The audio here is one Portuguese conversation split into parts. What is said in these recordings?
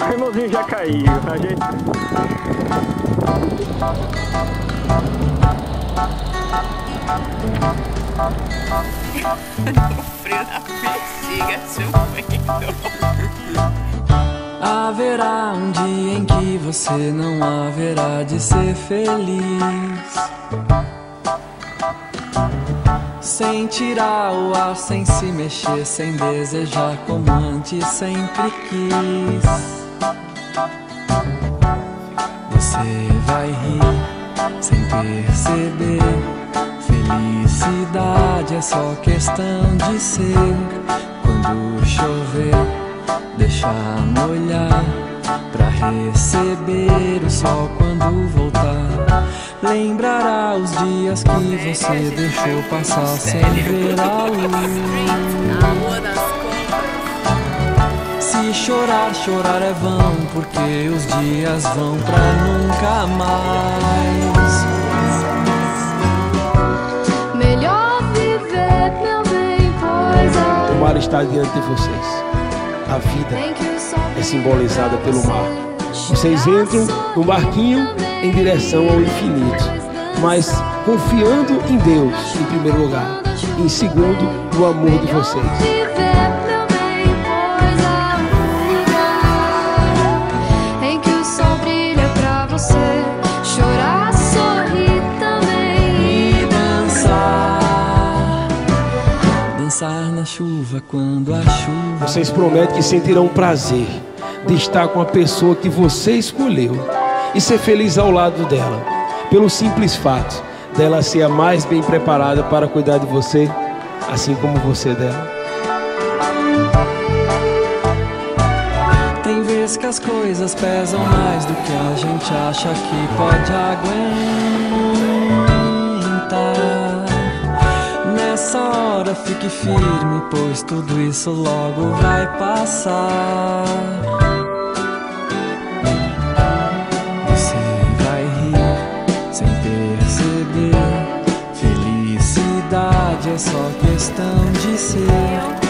Ah, irmãozinho já caiu. A gente... frio na bexiga sumindo. Haverá um dia em que você não haverá de ser feliz. Sem tirar o ar, sem se mexer, sem desejar como antes sempre quis. Você vai rir sem perceber. Felicidade é só questão de ser. Quando chover, deixar molhar. Pra receber o sol quando voltar. Lembrará os dias que você deixou passar sem ver a luz. Se chorar, chorar é vão, porque os dias vão pra nunca mais. Melhor viver, meu bem, pois O a mar está diante de vocês. A vida É simbolizada pelo mar. você Vocês entram no barquinho em direção ao infinito, mas confiando em Deus em primeiro lugar, em segundo, no amor de vocês. Dançar na chuva quando a chuva. Vocês prometem que sentirão prazer de estar com a pessoa que você escolheu e ser feliz ao lado dela, pelo simples fato dela ser a mais bem preparada para cuidar de você, assim como você dela. Tem vezes que as coisas pesam mais do que a gente acha que pode aguentar. Nessa hora fique firme, pois tudo isso logo vai passar. Você vai rir sem perceber. Felicidade é só questão de ser.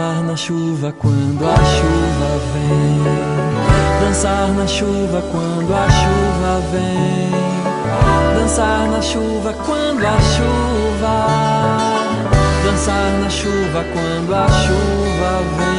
Dançar na chuva quando a chuva vem. Dançar na chuva quando a chuva vem. Dançar na chuva quando a chuva. Dançar na chuva quando a chuva vem.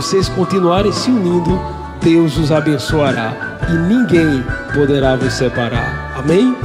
Vocês continuarem se unindo, Deus os abençoará e ninguém poderá vos separar. Amém?